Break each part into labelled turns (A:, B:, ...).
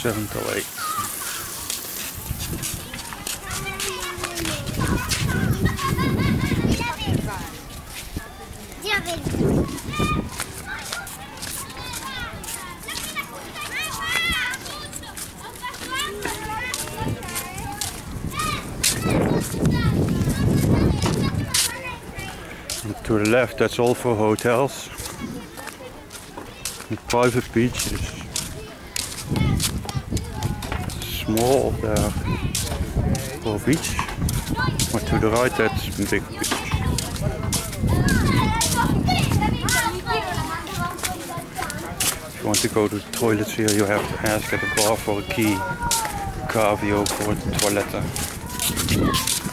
A: 7 till 8. And to the left, that's all for hotels. The private beaches. Small there for a beach. But to the right, that's a big beach. If you want to go to the toilets here, you have to ask at the bar for a key. Carvio for the toilet.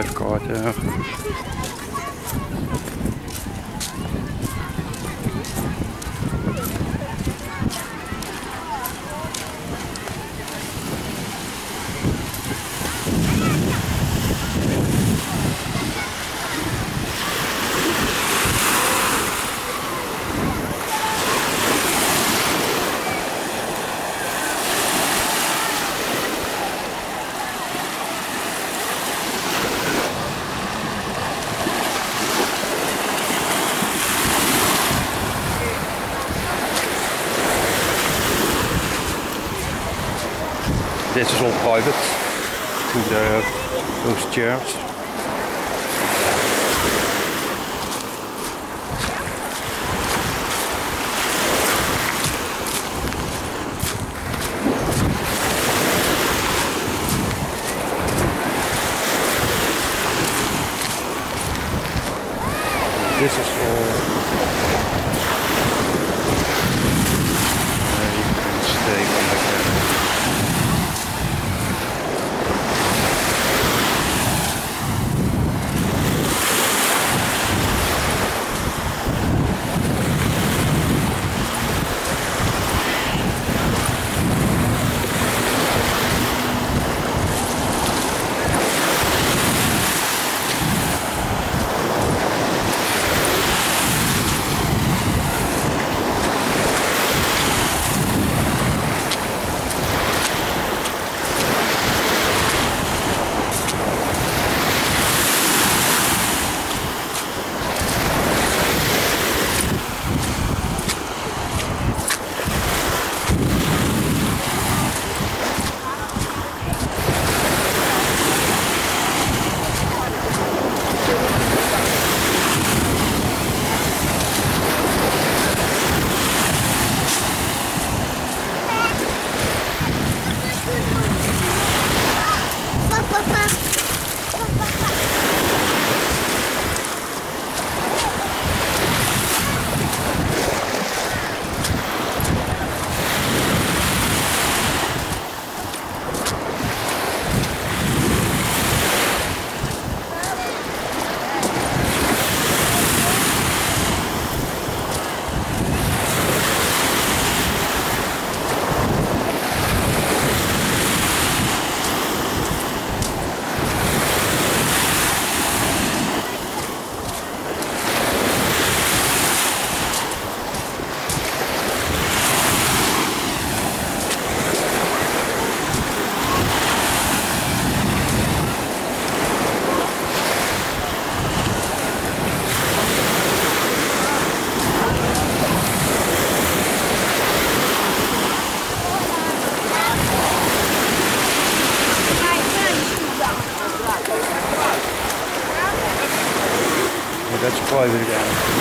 A: And a lifeguard This is all private to the those chairs. This is all. Let's try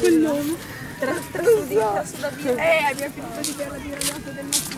B: Quello. Tra, tra studio. Eh, abbiamo finito di parlare di ragazzo del nostro.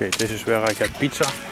A: Okay, this is where I get pizza.